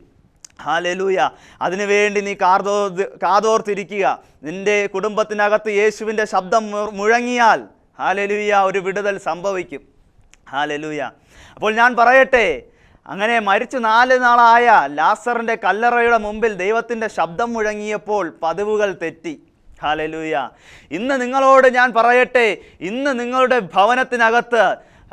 ഹാലലൂയ. അതിനുവേണ്ടി നീ കാതോ കാതോർത്തിരിക്കുക. നിന്റെ കുടുംബത്തിനകത്ത് യേശുവിന്റെ ശബ്ദം മുഴങ്ങിയാൽ ഹാലലൂയ ഒരു വിടുതൽ സംഭവിക്കും. ഹാലലൂയ. അപ്പോൾ ഞാൻ പറയട്ടെ അങ്ങനെ മരിച്ചു നാല് നാളായ ലാസറിന്റെ കല്ലറയുടെ മുമ്പിൽ ദൈവത്തിന്റെ ശബ്ദം മുഴങ്ങിയപ്പോൾ പതിവുകൾ തെറ്റി. ഹാലലൂയ. ഇന്ന് നിങ്ങളോട് ഞാൻ പറയട്ടെ ഇന്ന് നിങ്ങളുടെ ഭവനത്തിനകത്ത്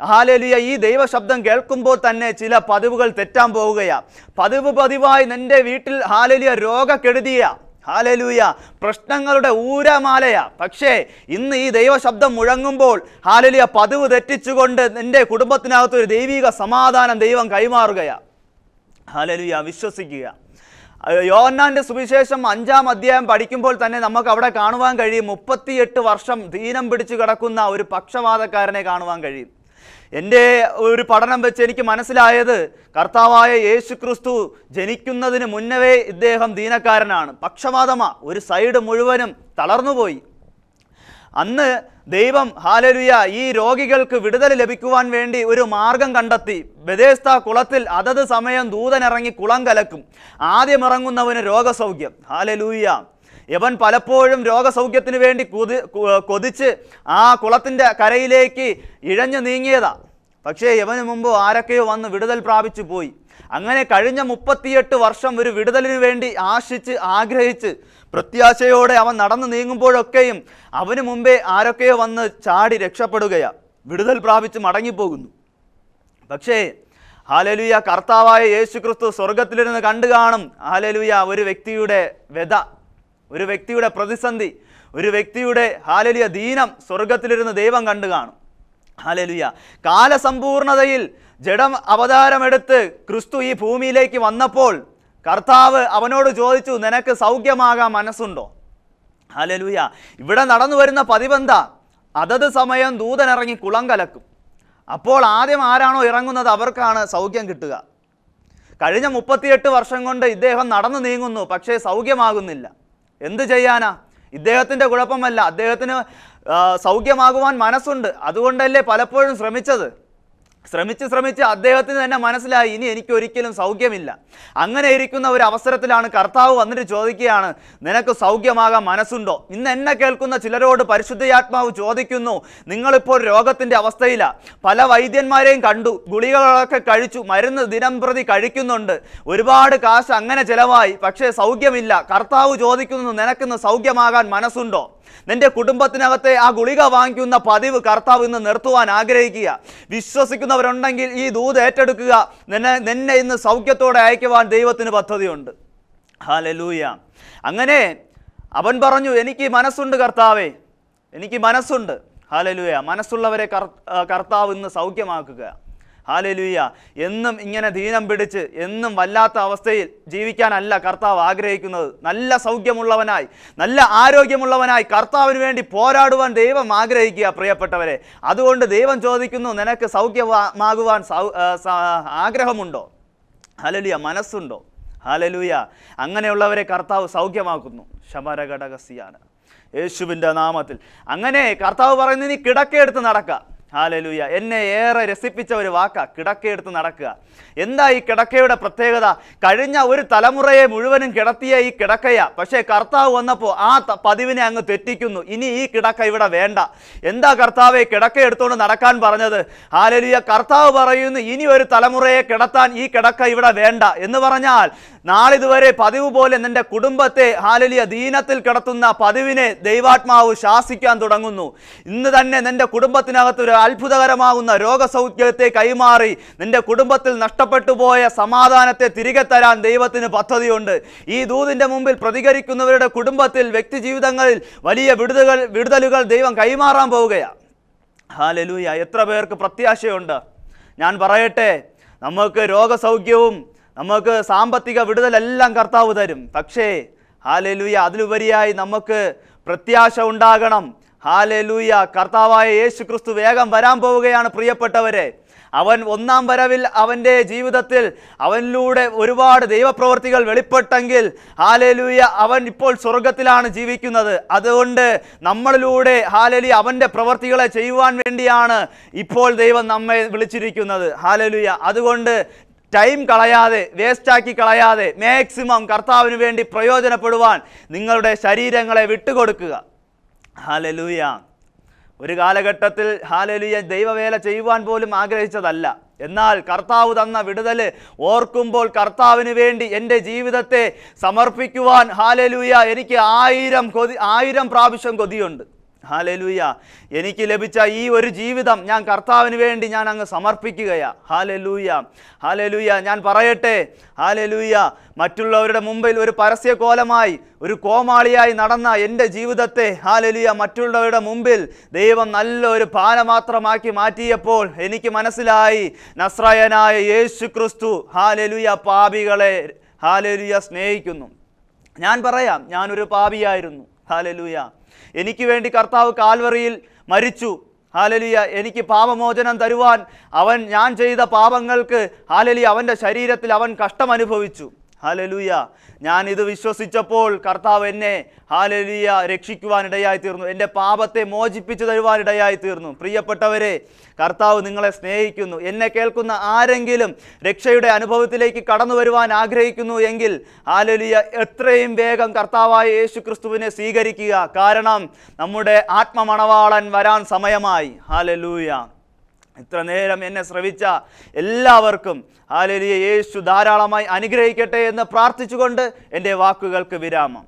ഹാലലിയ ഈ ദൈവശബ്ദം കേൾക്കുമ്പോൾ തന്നെ ചില പതിവുകൾ തെറ്റാൻ പോവുകയാ. പതിവ് പതിവായി നിന്റെ വീട്ടിൽ ഹാലലിയ രോഗക്കെടുതിയ. ഹാലലൂയ പ്രശ്നങ്ങളുടെ ഊരമാലയ. പക്ഷേ ഇന്ന് ഈ ദൈവശബ്ദം മുഴങ്ങുമ്പോൾ ഹാലലിയ പതിവ് തെറ്റിച്ചുകൊണ്ട് നിന്റെ കുടുംബത്തിനകത്ത് ഒരു ദൈവിക സമാധാനം ദൈവം കൈമാറുകയാ. ഹാലലുയ വിശ്വസിക്കുക. യോഹന്നാന്റെ സുവിശേഷം അഞ്ചാം അധ്യായം പഠിക്കുമ്പോൾ തന്നെ നമുക്ക് അവിടെ കാണുവാൻ കഴിയും. മുപ്പത്തിയെട്ട് വർഷം ദീനം പിടിച്ചു കിടക്കുന്ന ഒരു പക്ഷപാതക്കാരനെ കാണുവാൻ കഴിയും. എന്റെ ഒരു പഠനം വെച്ച് എനിക്ക് മനസ്സിലായത് കർത്താവായ യേശു ക്രിസ്തു ജനിക്കുന്നതിന് മുന്നവേ ഇദ്ദേഹം ദീനക്കാരനാണ്. പക്ഷപാതമാ ഒരു സൈഡ് മുഴുവനും തളർന്നുപോയി. അന്ന് ദൈവം ഹാലലുയ ഈ രോഗികൾക്ക് വിടുതൽ ലഭിക്കുവാൻ വേണ്ടി ഒരു മാർഗം കണ്ടെത്തി. ബദേസ്ത കുളത്തിൽ അതത് സമയം ദൂതനിറങ്ങി കുളം കലക്കും. ആദ്യം ഇറങ്ങുന്നവന് രോഗസൗഖ്യം. ഹാലലൂയ. യവൻ പലപ്പോഴും രോഗസൗഖ്യത്തിന് വേണ്ടി കൊതി കൊതിച്ച് ആ കുളത്തിന്റെ കരയിലേക്ക് ഇഴഞ്ഞു നീങ്ങിയതാ. പക്ഷേ യവന് മുമ്പ് ആരൊക്കെയോ വന്ന് വിടുതൽ പ്രാപിച്ചു പോയി. അങ്ങനെ കഴിഞ്ഞ മുപ്പത്തിയെട്ട് വർഷം ഒരു വിടുതലിന് വേണ്ടി ആശിച്ച് ആഗ്രഹിച്ച് പ്രത്യാശയോടെ അവൻ നടന്നു നീങ്ങുമ്പോഴൊക്കെയും അവന് മുമ്പേ ആരൊക്കെയോ വന്ന് ചാടി രക്ഷപ്പെടുകയാ. വിടുതൽ പ്രാപിച്ച് മടങ്ങിപ്പോകുന്നു. പക്ഷേ ഹാലലുയ കർത്താവായ യേശു ക്രിസ്തു സ്വർഗത്തിലിരുന്ന് കണ്ടു കാണും ഹാലലുയ ഒരു വ്യക്തിയുടെ വ്യത ഒരു വ്യക്തിയുടെ പ്രതിസന്ധി ഒരു വ്യക്തിയുടെ ഹാലലിയ ദീനം സ്വർഗത്തിലിരുന്ന് ദൈവം കണ്ടു കാണും. ഹാലലിയ. കാലസമ്പൂർണതയിൽ ജഡം അവതാരമെടുത്ത് ക്രിസ്തു ഈ ഭൂമിയിലേക്ക് വന്നപ്പോൾ കർത്താവ് അവനോട് ചോദിച്ചു നിനക്ക് സൗഖ്യമാകാൻ മനസ്സുണ്ടോ? ഹാലലുയ. ഇവിടെ നടന്നു വരുന്ന പതിവെന്താ അതത് സമയം ദൂതനിറങ്ങി കുളം കലക്കും. അപ്പോൾ ആദ്യം ആരാണോ ഇറങ്ങുന്നത് അവർക്കാണ് സൗഖ്യം കിട്ടുക. കഴിഞ്ഞ മുപ്പത്തിയെട്ട് വർഷം കൊണ്ട് ഇദ്ദേഹം നടന്നു നീങ്ങുന്നു പക്ഷേ സൗഖ്യമാകുന്നില്ല. എന്ത് ചെയ്യാനാ? ഇദ്ദേഹത്തിന്റെ കുഴപ്പമല്ല. അദ്ദേഹത്തിന് സൗഖ്യമാകുവാൻ മനസ്സുണ്ട്. അതുകൊണ്ടല്ലേ പലപ്പോഴും ശ്രമിച്ചത്. ശ്രമിച്ച് ശ്രമിച്ച് അദ്ദേഹത്തിന് തന്നെ മനസ്സിലായി ഇനി എനിക്ക് ഒരിക്കലും സൗഖ്യമില്ല. അങ്ങനെ ഇരിക്കുന്ന ഒരു അവസരത്തിലാണ് കർത്താവ് വന്നിട്ട് ചോദിക്കുകയാണ് നിനക്ക് സൗഖ്യമാകാൻ മനസ്സുണ്ടോ? ഇന്ന് എന്നെ കേൾക്കുന്ന ചിലരോട് പരിശുദ്ധയാത്മാവ് ചോദിക്കുന്നു നിങ്ങളിപ്പോൾ രോഗത്തിന്റെ അവസ്ഥയിലാണ് പല വൈദ്യന്മാരെയും കണ്ടു ഗുളികകളൊക്കെ കഴിച്ചു മരുന്ന് ദിനം പ്രതി കഴിക്കുന്നുണ്ട്. ഒരുപാട് കാശ് അങ്ങനെ ചിലവായി പക്ഷേ സൗഖ്യമില്ല. കർത്താവ് ചോദിക്കുന്നു നിനക്കിന്ന് സൗഖ്യമാകാൻ മനസ്സുണ്ടോ? നിന്റെ കുടുംബത്തിനകത്തെ ആ ഗുളിക വാങ്ങിക്കുന്ന പതിവ് കർത്താവ് ഇന്ന് നിർത്തുവാൻ ആഗ്രഹിക്കുക. വിശ്വസിക്കുന്നവരുണ്ടെങ്കിൽ ഈ ദൂത് ഏറ്റെടുക്കുക. നിന്നെ നിന്നെ ഇന്ന് സൗഖ്യത്തോടെ അയക്കുവാൻ ദൈവത്തിന് പദ്ധതിയുണ്ട്. ഹാലലൂയ അങ്ങനെ അവൻ പറഞ്ഞു എനിക്ക് മനസ്സുണ്ട് കർത്താവേ. എനിക്ക് മനസ്സുണ്ട്. ഹാലലൂയ മനസ്സുള്ളവരെ കർ കർത്താവ് ഇന്ന് സൗഖ്യമാക്കുക. ഹാലലൂയ. എന്നും ഇങ്ങനെ ദീനം പിടിച്ച് എന്നും വല്ലാത്ത അവസ്ഥയിൽ ജീവിക്കാനല്ല കർത്താവ് ആഗ്രഹിക്കുന്നത്. നല്ല സൗഖ്യമുള്ളവനായി നല്ല ആരോഗ്യമുള്ളവനായി കർത്താവിന് വേണ്ടി പോരാടുവാൻ ദൈവം ആഗ്രഹിക്കുക പ്രിയപ്പെട്ടവരെ. അതുകൊണ്ട് ദൈവം ചോദിക്കുന്നു നിനക്ക് സൗഖ്യമാകുവാൻ ആഗ്രഹമുണ്ടോ? ഹലലുയ മനസ്സുണ്ടോ? ഹലലുയ. അങ്ങനെയുള്ളവരെ കർത്താവ് സൗഖ്യമാക്കുന്നു. ശമരഘടകസിയാണ്. യേശുവിന്റെ നാമത്തിൽ. അങ്ങനെ കർത്താവ് പറയുന്നത് നീ കിടക്കെടുത്ത് നടക്കുക ഹാലലുയ. എന്നെ ഏറെ രസിപ്പിച്ച ഒരു വാക്ക കിടക്കയെടുത്ത് നടക്കുക. എന്താ ഈ കിടക്കയുടെ പ്രത്യേകത? കഴിഞ്ഞ ഒരു തലമുറയെ മുഴുവനും കിടത്തിയ ഈ കിടക്കയ. പക്ഷേ കർത്താവ് വന്നപ്പോൾ ആ പതിവിനെ അങ്ങ് തെറ്റിക്കുന്നു. ഇനി ഈ കിടക്ക ഇവിടെ വേണ്ട. എന്താ കർത്താവെ കിടക്ക എടുത്തുകൊണ്ട് നടക്കാൻ പറഞ്ഞത്? ഹാലലിയ കർത്താവ് പറയുന്നു ഇനി ഒരു തലമുറയെ കിടത്താൻ ഈ കിടക്ക ഇവിടെ വേണ്ട. എന്ന് പറഞ്ഞാൽ നാളിതുവരെ പതിവ് പോലെ നിന്റെ കുടുംബത്തെ ഹാലലിയ ദീനത്തിൽ കിടത്തുന്ന പതിവിനെ ദൈവാത്മാവ് ശാസിക്കാൻ തുടങ്ങുന്നു. ഇന്ന് തന്നെ നിന്റെ കുടുംബത്തിനകത്ത് ഒരു അത്ഭുതകരമാകുന്ന രോഗസൗഖ്യത്തെ കൈമാറി നിന്റെ കുടുംബത്തിൽ നഷ്ടപ്പെട്ടു പോയ സമാധാനത്തെ തിരികെ തരാൻ ദൈവത്തിന് പദ്ധതിയുണ്ട്. ഈ ദൂതിന്റെ മുമ്പിൽ പ്രതികരിക്കുന്നവരുടെ കുടുംബത്തിൽ വ്യക്തി ജീവിതങ്ങളിൽ വലിയ വിടുതകൾ വിടുതലുകൾ ദൈവം കൈമാറാൻ പോവുകയാണ്. ഹാലലൂയ എത്ര പേർക്ക് പ്രത്യാശയുണ്ട്? ഞാൻ പറയട്ടെ നമുക്ക് രോഗസൗഖ്യവും നമുക്ക് സാമ്പത്തിക വിടുതലെല്ലാം കർത്താവ് തരും. പക്ഷേ ഹാലലൂയ അതിലുപരിയായി നമുക്ക് പ്രത്യാശ ഉണ്ടാകണം. ഹാലലൂയ. കർത്താവായ യേശു ക്രിസ്തു വേഗം വരാൻ പോവുകയാണ് പ്രിയപ്പെട്ടവരെ. അവൻ ഒന്നാം വരവിൽ അവന്റെ ജീവിതത്തിൽ അവനിലൂടെ ഒരുപാട് ദൈവപ്രവർത്തികൾ വെളിപ്പെട്ടെങ്കിൽ ഹാലലൂയ അവൻ ഇപ്പോൾ സ്വർഗത്തിലാണ് ജീവിക്കുന്നത്. അതുകൊണ്ട് നമ്മളിലൂടെ ഹാലലി അവന്റെ പ്രവർത്തികളെ ചെയ്യുവാൻ വേണ്ടിയാണ് ഇപ്പോൾ ദൈവം നമ്മെ വിളിച്ചിരിക്കുന്നത്. ഹാലലുയ. അതുകൊണ്ട് ടൈം കളയാതെ വേസ്റ്റാക്കി കളയാതെ മാക്സിമം കർത്താവിന് വേണ്ടി പ്രയോജനപ്പെടുവാൻ നിങ്ങളുടെ ശരീരങ്ങളെ വിട്ടുകൊടുക്കുക. ഹാലലൂയ. ഒരു കാലഘട്ടത്തിൽ ഹാലലിയ ദൈവവേല ചെയ്യുവാൻ പോലും ആഗ്രഹിച്ചതല്ല. എന്നാൽ കർത്താവ് തന്ന വിടുതൽ ഓർക്കുമ്പോൾ കർത്താവിന് വേണ്ടി എന്റെ ജീവിതത്തെ സമർപ്പിക്കുവാൻ ഹാലലൂയ എനിക്ക് ആയിരം കൊതി ആയിരം പ്രാവശ്യം കൊതിയുണ്ട്. ഹാലലൂയ. എനിക്ക് ലഭിച്ച ഈ ഒരു ജീവിതം ഞാൻ കർത്താവിന് വേണ്ടി ഞാൻ അങ്ങ് സമർപ്പിക്കുകയാ. ഹാലലൂയ. ഹാലലൂയ ഞാൻ പറയട്ടെ. ഹാലലൂയ മറ്റുള്ളവരുടെ മുമ്പിൽ ഒരു പരസ്യകോലമായി ഒരു കോമാളിയായി നടന്ന എന്റെ ജീവിതത്തെ ഹാലലിയ മറ്റുള്ളവരുടെ മുമ്പിൽ ദൈവം നല്ലൊരു പാനമാത്രമാക്കി മാറ്റിയപ്പോൾ എനിക്ക് മനസ്സിലായി. നസ്രയനായ യേശു ക്രിസ്തു ഹാലലുയ പാപികളെ ഹാലലുയ സ്നേഹിക്കുന്നു. ഞാൻ പറയാം ഞാനൊരു പാപിയായിരുന്നു. ഹാലലുയ. എനിക്ക് വേണ്ടി കർത്താവ് കാൽവറിയിൽ മരിച്ചു. ഹാലലിയ എനിക്ക് പാപമോചനം തരുവാൻ അവൻ ഞാൻ ചെയ്ത പാപങ്ങൾക്ക് ഹാലലിയ അവന്റെ ശരീരത്തിൽ അവൻ കഷ്ടം അനുഭവിച്ചു ഹാലലൂയ. ഞാൻ ഇത് വിശ്വസിച്ചപ്പോൾ കർത്താവ് എന്നെ ഹാലലൂയ രക്ഷിക്കുവാനിടയായി തീർന്നു എന്റെ പാപത്തെ മോചിപ്പിച്ചു തരുവാനിടയായി തീർന്നു പ്രിയപ്പെട്ടവരെ കർത്താവ് നിങ്ങളെ സ്നേഹിക്കുന്നു. എന്നെ കേൾക്കുന്ന ആരെങ്കിലും രക്ഷയുടെ അനുഭവത്തിലേക്ക് കടന്നു വരുവാൻ ആഗ്രഹിക്കുന്നു എങ്കിൽ ഹാലലിയ എത്രയും വേഗം കർത്താവായ യേശു ക്രിസ്തുവിനെ സ്വീകരിക്കുക. കാരണം നമ്മുടെ ആത്മമണവാളൻ വരാൻ സമയമായി. ഹാലലൂയ. ഇത്ര നേരം എന്നെ ശ്രവിച്ച എല്ലാവർക്കും ഹാലലിയ യേശു ധാരാളമായി അനുഗ്രഹിക്കട്ടെ എന്ന് പ്രാർത്ഥിച്ചുകൊണ്ട് എന്റെ വാക്കുകൾക്ക് വിരാമം.